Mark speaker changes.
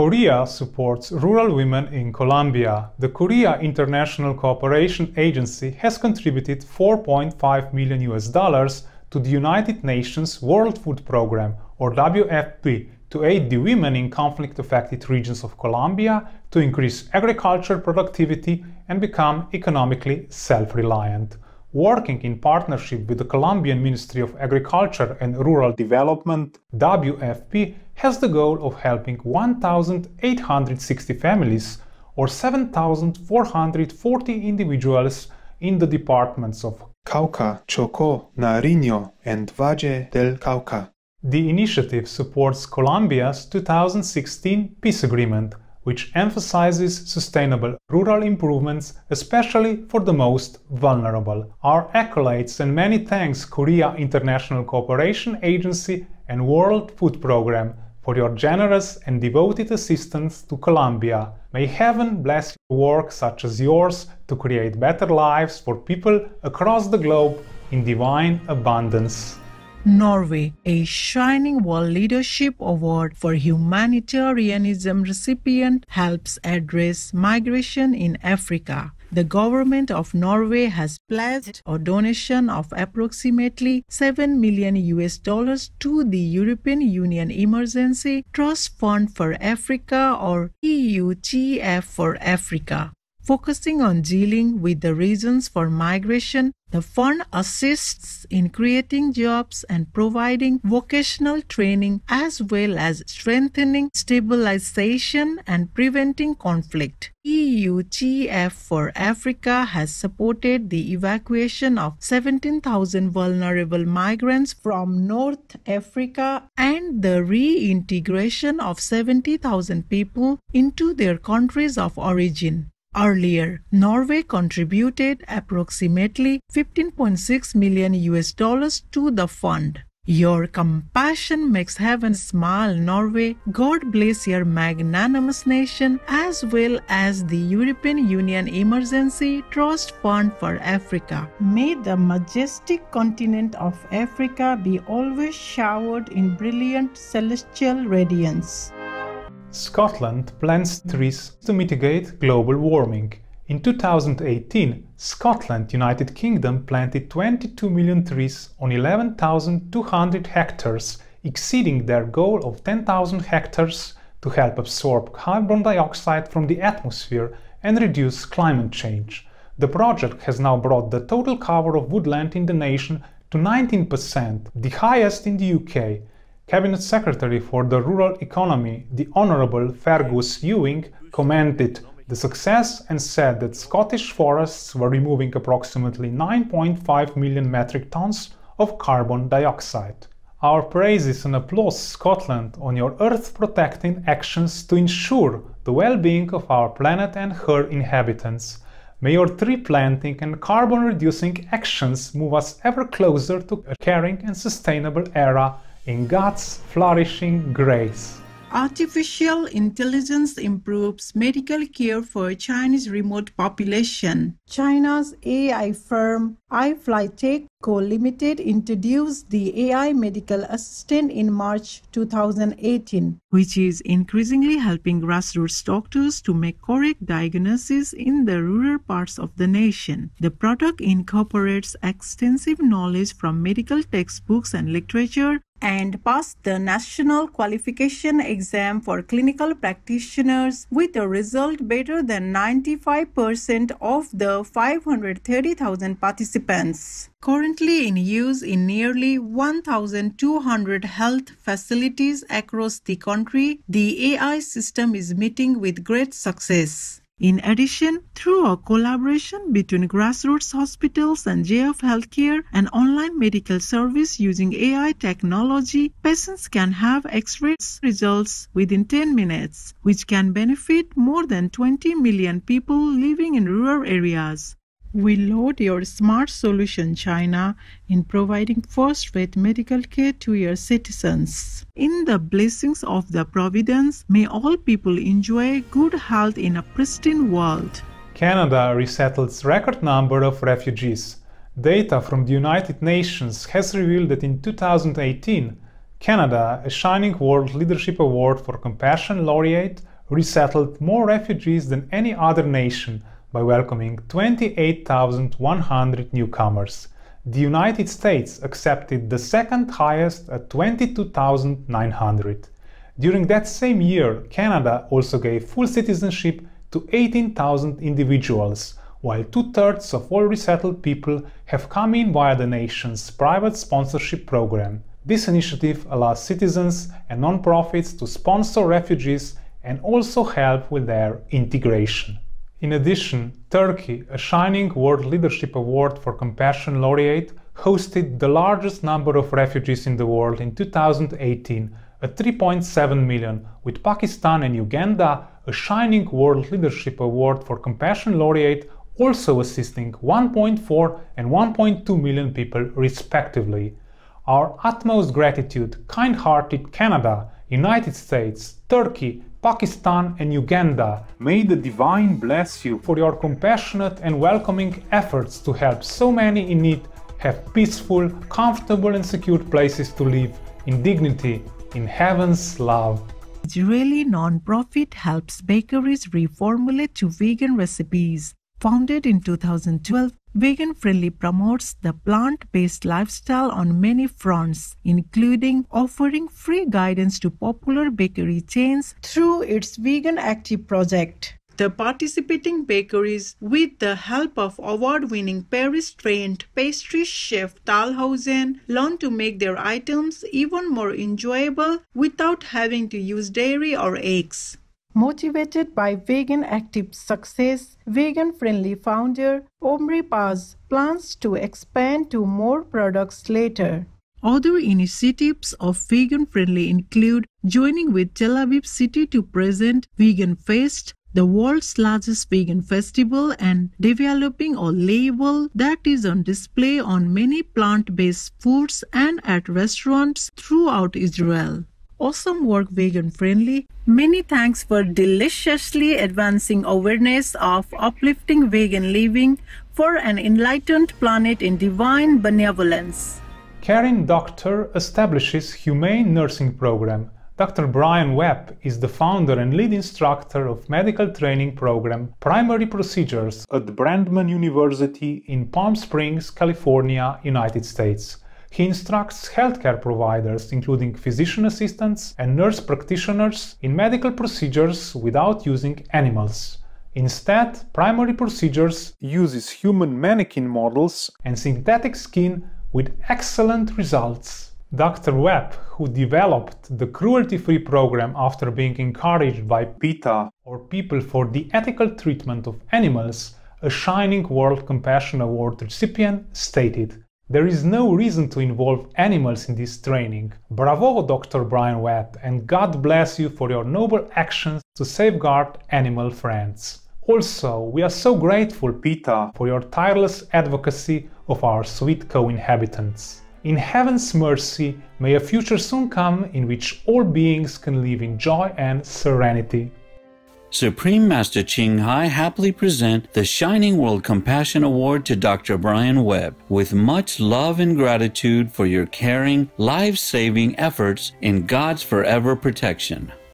Speaker 1: Korea supports rural women in Colombia. The Korea International Cooperation Agency has contributed 4.5 million US dollars to the United Nations World Food Programme, or WFP, to aid the women in conflict affected regions of Colombia to increase agricultural productivity and become economically self reliant. Working in partnership with the Colombian Ministry of Agriculture and Rural Development, WFP has the goal of helping 1,860 families or 7,440 individuals in the departments of
Speaker 2: Cauca, Chocó, Nariño, and Valle del Cauca.
Speaker 1: The initiative supports Colombia's 2016 peace agreement, which emphasizes sustainable rural improvements, especially for the most vulnerable. Our accolades and many thanks Korea International Cooperation Agency and World Food Programme for your generous and devoted assistance to Colombia. May heaven bless your work such as yours to create better lives for people across the globe in divine abundance.
Speaker 3: Norway, a Shining World Leadership Award for Humanitarianism recipient, helps address migration in Africa. The government of Norway has pledged a donation of approximately 7 million US dollars to the European Union Emergency Trust Fund for Africa or EUTF for Africa. Focusing on dealing with the reasons for migration, the fund assists in creating jobs and providing vocational training as well as strengthening stabilization and preventing conflict. EUTF for Africa has supported the evacuation of 17,000 vulnerable migrants from North Africa and the reintegration of 70,000 people into their countries of origin. Earlier, Norway contributed approximately 15.6 million US dollars to the fund. Your compassion makes heaven smile, Norway. God bless your magnanimous nation as well as the European Union Emergency Trust Fund for Africa. May the majestic continent of Africa be always showered in brilliant celestial radiance.
Speaker 1: Scotland plants trees to mitigate global warming. In 2018, Scotland, United Kingdom planted 22 million trees on 11,200 hectares, exceeding their goal of 10,000 hectares to help absorb carbon dioxide from the atmosphere and reduce climate change. The project has now brought the total cover of woodland in the nation to 19%, the highest in the UK, Cabinet Secretary for the Rural Economy, the Honourable Fergus Ewing, commented the success and said that Scottish forests were removing approximately 9.5 million metric tons of carbon dioxide. Our praises and applause Scotland on your earth protecting actions to ensure the well being of our planet and her inhabitants. May your tree planting and carbon reducing actions move us ever closer to a caring and sustainable era in God's flourishing grace.
Speaker 3: Artificial intelligence improves medical care for Chinese remote population. China's AI firm iFlytek Co. Limited introduced the AI medical assistant in March 2018, which is increasingly helping grassroots doctors to make correct diagnoses in the rural parts of the nation. The product incorporates extensive knowledge from medical textbooks and literature and passed the national qualification exam for clinical practitioners with a result better than 95% of the 530,000 participants. Currently in use in nearly 1,200 health facilities across the country, the AI system is meeting with great success. In addition, through a collaboration between grassroots hospitals and JF Healthcare, an online medical service using AI technology, patients can have X-ray results within 10 minutes, which can benefit more than 20 million people living in rural areas. We laud your smart solution, China, in providing first rate medical care to your citizens. In the blessings of the Providence, may all people enjoy good health in a pristine world.
Speaker 1: Canada resettles record number of refugees. Data from the United Nations has revealed that in 2018, Canada, a Shining World Leadership Award for Compassion laureate, resettled more refugees than any other nation by welcoming 28,100 newcomers. The United States accepted the second highest at 22,900. During that same year, Canada also gave full citizenship to 18,000 individuals, while two thirds of all resettled people have come in via the nation's private sponsorship program. This initiative allows citizens and non-profits to sponsor refugees and also help with their integration. In addition, Turkey, a Shining World Leadership Award for Compassion laureate, hosted the largest number of refugees in the world in 2018 at 3.7 million, with Pakistan and Uganda, a Shining World Leadership Award for Compassion laureate, also assisting 1.4 and 1.2 million people respectively. Our utmost gratitude, kind-hearted Canada, United States, Turkey, Pakistan and Uganda. May the Divine bless you for your compassionate and welcoming efforts to help so many in need have peaceful, comfortable and secure places to live in dignity, in heaven's love.
Speaker 3: Israeli non-profit helps bakeries reformulate to vegan recipes. Founded in 2012, Vegan Friendly promotes the plant based lifestyle on many fronts, including offering free guidance to popular bakery chains through its Vegan Active project. The participating bakeries, with the help of award winning Paris trained pastry chef Talhausen, learn to make their items even more enjoyable without having to use dairy or eggs. Motivated by vegan active success, vegan friendly founder Omri Paz plans to expand to more products later. Other initiatives of vegan friendly include joining with Tel Aviv City to present Vegan Fest, the world's largest vegan festival, and developing a label that is on display on many plant based foods and at restaurants throughout Israel awesome work vegan friendly. Many thanks for deliciously advancing awareness of uplifting vegan living for an enlightened planet in divine benevolence.
Speaker 1: Caring Doctor establishes Humane Nursing Program. Dr. Brian Webb is the founder and lead instructor of medical training program Primary Procedures at Brandman University in Palm Springs, California, United States. He instructs healthcare providers, including physician assistants and nurse practitioners, in medical procedures without using animals. Instead, primary procedures uses human mannequin models and synthetic skin with excellent results. Dr. Webb, who developed the cruelty-free program after being encouraged by PETA or People for the Ethical Treatment of Animals, a Shining World Compassion Award recipient, stated, there is no reason to involve animals in this training. Bravo, Dr. Brian Webb, and God bless you for your noble actions to safeguard animal friends. Also, we are so grateful, PETA, for your tireless advocacy of our sweet co-inhabitants. In heaven's mercy, may a future soon come in which all beings can live in joy and serenity.
Speaker 4: Supreme Master Ching Hai happily present the Shining World Compassion Award to Dr. Brian Webb with much love and gratitude for your caring, life-saving efforts in God's forever protection.